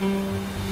うん。